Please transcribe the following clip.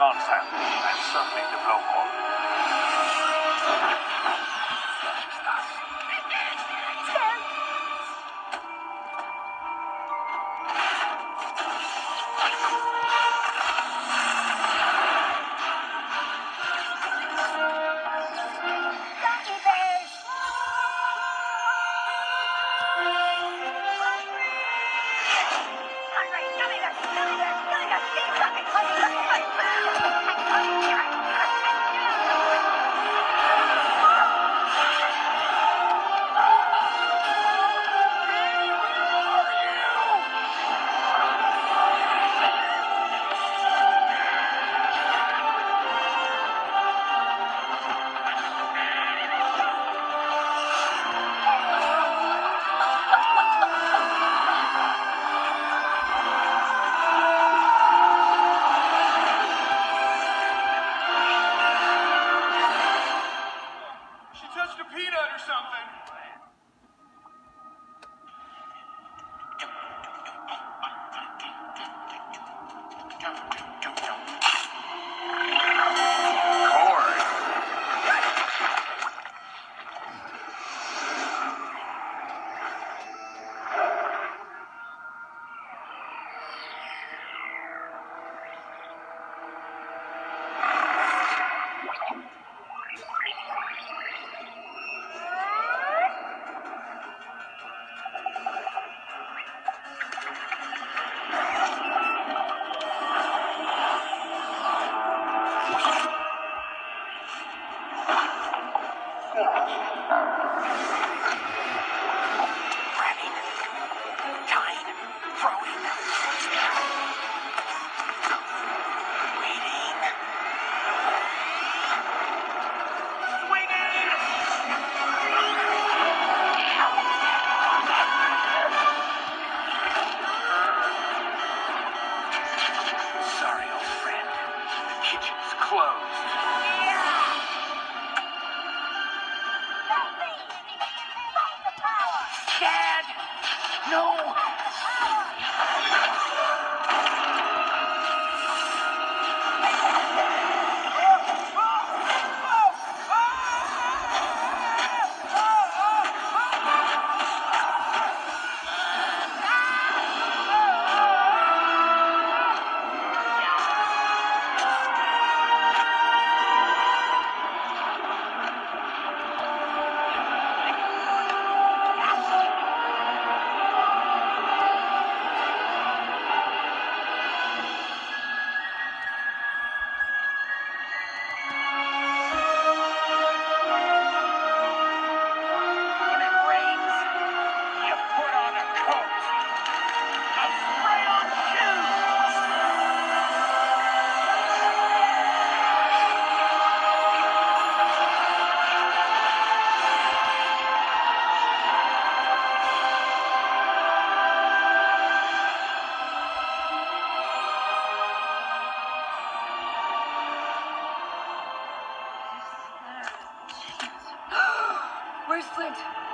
on, I'm circling the blow hole. Peanut Grabbing, tying, throwing, No! Flint?